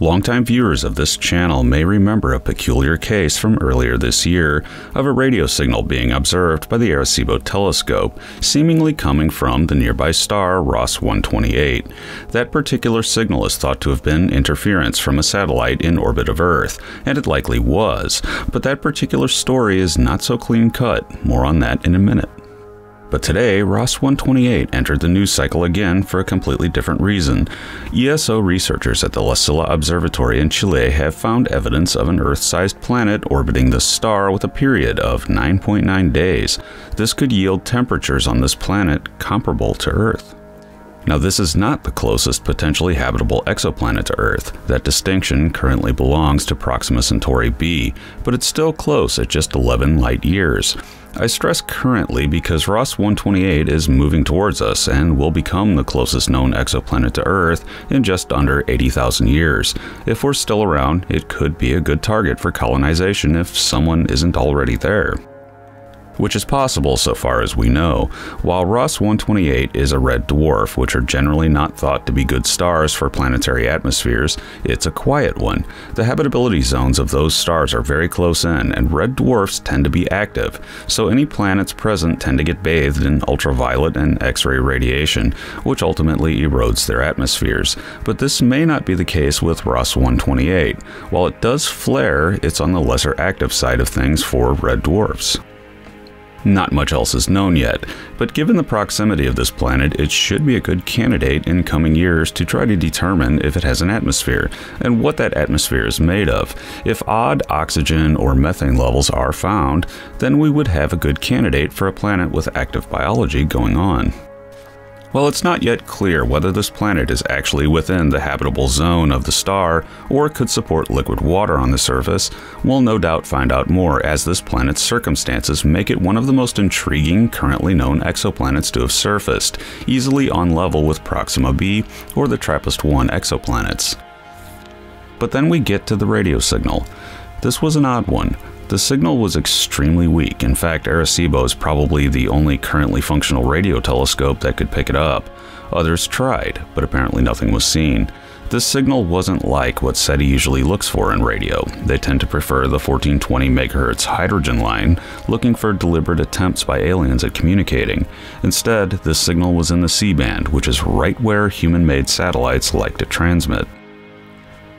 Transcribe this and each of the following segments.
Longtime viewers of this channel may remember a peculiar case from earlier this year of a radio signal being observed by the Arecibo telescope, seemingly coming from the nearby star Ross 128. That particular signal is thought to have been interference from a satellite in orbit of Earth, and it likely was, but that particular story is not so clean cut. More on that in a minute. But today, Ross 128 entered the news cycle again for a completely different reason. ESO researchers at the La Silla Observatory in Chile have found evidence of an Earth sized planet orbiting the star with a period of 9.9 days. This could yield temperatures on this planet comparable to Earth. Now, this is not the closest potentially habitable exoplanet to Earth. That distinction currently belongs to Proxima Centauri b, but it's still close at just 11 light years. I stress currently because Ross 128 is moving towards us and will become the closest known exoplanet to Earth in just under 80,000 years. If we're still around, it could be a good target for colonization if someone isn't already there which is possible so far as we know. While Ross 128 is a red dwarf, which are generally not thought to be good stars for planetary atmospheres, it's a quiet one. The habitability zones of those stars are very close in, and red dwarfs tend to be active, so any planets present tend to get bathed in ultraviolet and X ray radiation, which ultimately erodes their atmospheres. But this may not be the case with Ross 128. While it does flare, it's on the lesser active side of things for red dwarfs. Not much else is known yet, but given the proximity of this planet, it should be a good candidate in coming years to try to determine if it has an atmosphere and what that atmosphere is made of. If odd oxygen or methane levels are found, then we would have a good candidate for a planet with active biology going on. While it's not yet clear whether this planet is actually within the habitable zone of the star or could support liquid water on the surface, we'll no doubt find out more as this planet's circumstances make it one of the most intriguing currently known exoplanets to have surfaced, easily on level with Proxima b or the TRAPPIST 1 exoplanets. But then we get to the radio signal. This was an odd one. The signal was extremely weak. In fact, Arecibo is probably the only currently functional radio telescope that could pick it up. Others tried, but apparently nothing was seen. This signal wasn't like what SETI usually looks for in radio. They tend to prefer the 1420 MHz hydrogen line, looking for deliberate attempts by aliens at communicating. Instead, this signal was in the C band, which is right where human made satellites like to transmit.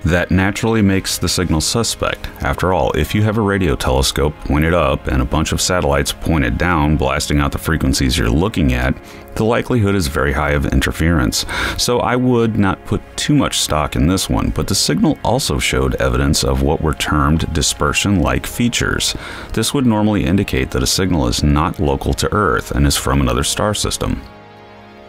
That naturally makes the signal suspect. After all, if you have a radio telescope pointed up and a bunch of satellites pointed down blasting out the frequencies you're looking at, the likelihood is very high of interference. So I would not put too much stock in this one, but the signal also showed evidence of what were termed dispersion-like features. This would normally indicate that a signal is not local to Earth and is from another star system.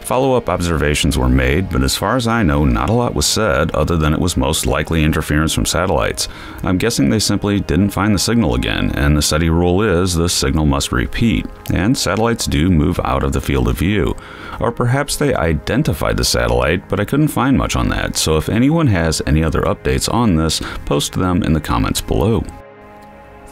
Follow up observations were made, but as far as I know, not a lot was said other than it was most likely interference from satellites. I'm guessing they simply didn't find the signal again, and the SETI rule is the signal must repeat, and satellites do move out of the field of view. Or perhaps they identified the satellite, but I couldn't find much on that, so if anyone has any other updates on this, post them in the comments below.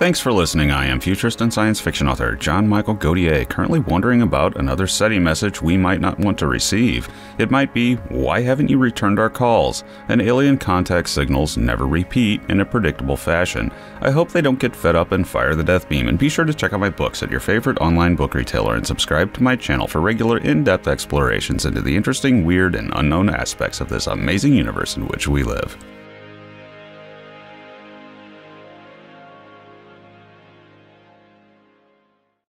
Thanks for listening. I am futurist and science fiction author John Michael Godier, currently wondering about another SETI message we might not want to receive. It might be, Why haven't you returned our calls? And alien contact signals never repeat in a predictable fashion. I hope they don't get fed up and fire the death beam, and be sure to check out my books at your favorite online book retailer and subscribe to my channel for regular in depth explorations into the interesting, weird, and unknown aspects of this amazing universe in which we live.